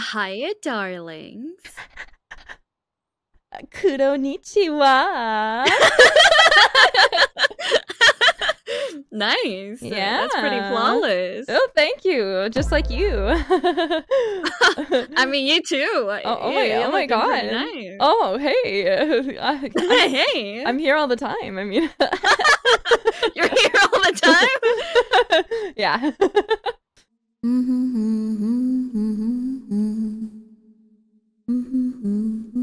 Hiya, darlings. Uh, Kroniichiwa. nice. Yeah. That's pretty flawless. Oh, thank you. Just like you. I mean, you too. Oh, oh my, you're oh my god. Nice. Oh, hey. I, hey, I'm here all the time. I mean, you're here all the time. yeah. Mm-hmm, mm-hmm. Mm-hmm. mm-hmm.